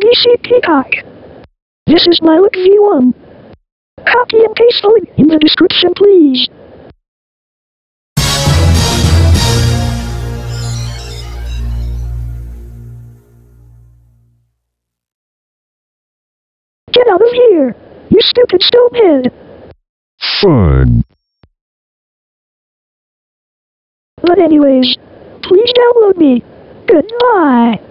the Peacock. This is Lilac V1. Copy and paste the link in the description, please. Get out of here, you stupid stupid. Fun. But anyways, please download me. Goodbye.